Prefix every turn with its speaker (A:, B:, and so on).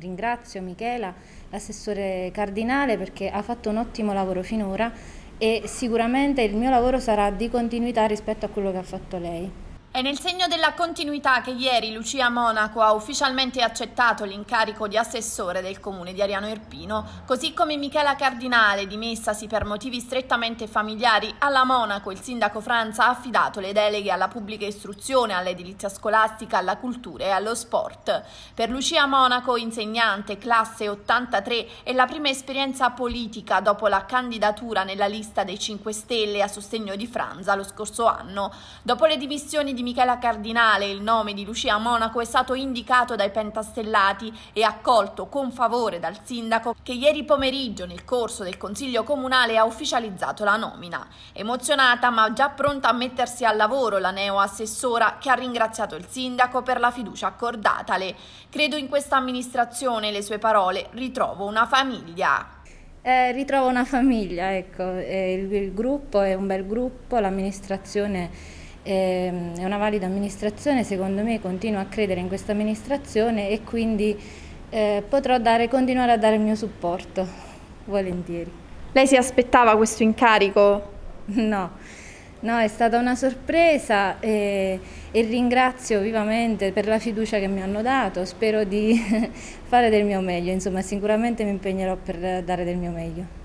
A: Ringrazio Michela, l'assessore Cardinale, perché ha fatto un ottimo lavoro finora e sicuramente il mio lavoro sarà di continuità rispetto a quello che ha fatto lei.
B: È nel segno della continuità che ieri Lucia Monaco ha ufficialmente accettato l'incarico di assessore del comune di Ariano Irpino, così come Michela Cardinale, dimessasi per motivi strettamente familiari, alla Monaco il sindaco Franza ha affidato le deleghe alla pubblica istruzione, all'edilizia scolastica, alla cultura e allo sport. Per Lucia Monaco, insegnante, classe 83, è la prima esperienza politica dopo la candidatura nella lista dei 5 Stelle a sostegno di Franza lo scorso anno. Dopo le dimissioni di di Michela Cardinale, il nome di Lucia Monaco è stato indicato dai pentastellati e accolto con favore dal sindaco che ieri pomeriggio nel corso del Consiglio Comunale ha ufficializzato la nomina. Emozionata ma già pronta a mettersi al lavoro la neo-assessora che ha ringraziato il sindaco per la fiducia accordatale. Credo in questa amministrazione, le sue parole, ritrovo una famiglia.
A: Eh, ritrovo una famiglia, ecco, eh, il, il gruppo è un bel gruppo, l'amministrazione è una valida amministrazione, secondo me continuo a credere in questa amministrazione e quindi eh, potrò dare, continuare a dare il mio supporto, volentieri.
B: Lei si aspettava questo incarico?
A: No, no è stata una sorpresa e, e ringrazio vivamente per la fiducia che mi hanno dato, spero di fare del mio meglio, insomma sicuramente mi impegnerò per dare del mio meglio.